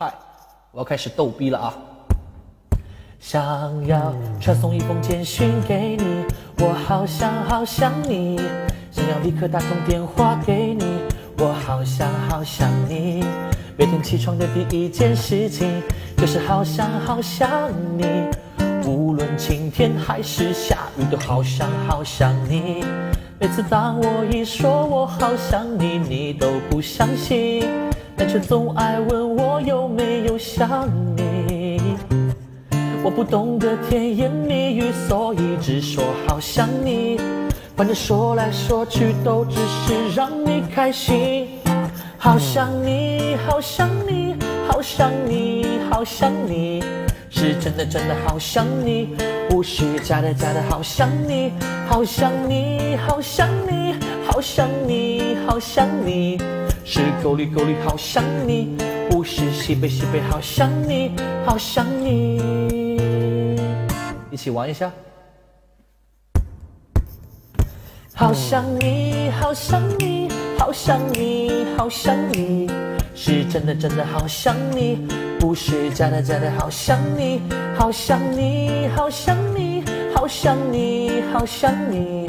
嗨，我要开始逗逼了啊！想要传送一封简讯给你，我好想好想你。想要立刻打通电话给你，我好想好想你。每天起床的第一件事情就是好想好想你。无论晴天还是下雨，都好想好想你。每次当我一说我好想你，你都不相信。但却总爱问我没有想你。我不懂得甜言蜜语，所以只说好想你。反正说来说去都只是让你开心。好想你，好想你，好想你，好想你，是真的真的好想你，不是假的假的好想你。好想你，好想你，好想你，好想你。是够力够力，好想你，不是西北西北，好想你，好想你，一起玩一下。好想你，好想你，好想你，好想你，是真的真的好想你，不是假的假的好想你，好想你，好想你，好想你，好想你，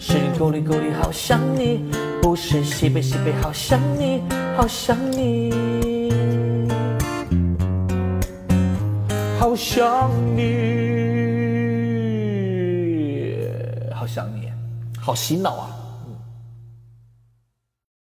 是够力够力，好想你。不是西北西北，好想你，好想你，好想你，好想你，好洗脑啊！